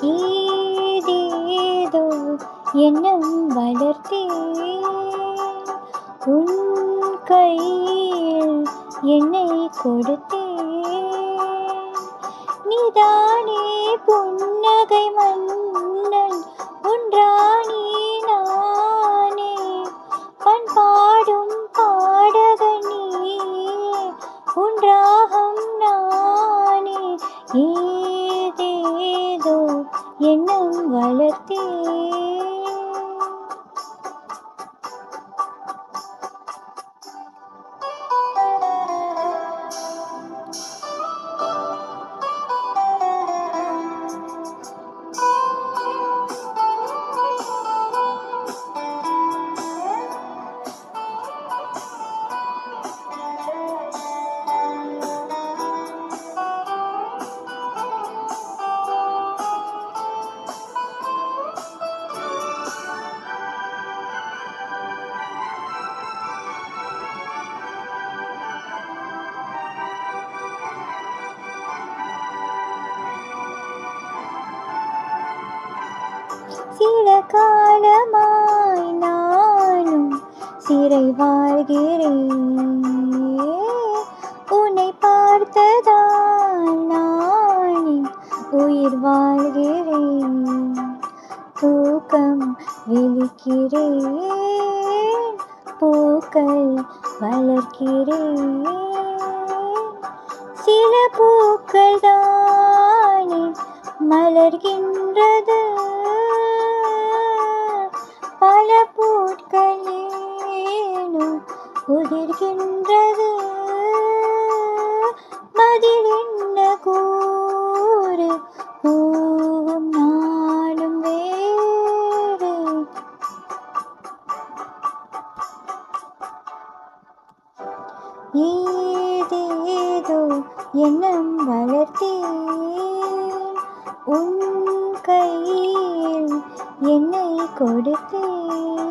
ஏதேதோ எண்ணம் வளர்த்தேன். உன் கையில் என்னை கொடுத்தேன். நீதானே புன்னகை மன்னன் ஒன்றானே நானே. பண் பாடும் பாடகனே ஒன்றாகம் நானே. ஏ எண்ணம் வளர்த்தே சில காலமாய் நானும் சிறை வாழ்கிறேன். உன்னை பார்த்ததான் நானே உயிர் வாழ்கிறேன். தூக்கம் விழிக்கிறேன். பூக்கள் வளர்க்கிறேன். சில பூக்கள் தானே மலர்கின்றது. உதிர்கின்றது மதில் என்ன கூறு பூவும் நாளும் வேறு. ஏதேதோ எண்ணம் வளர்த்தேன். உன் கையில் என்னை கொடுத்தேன்.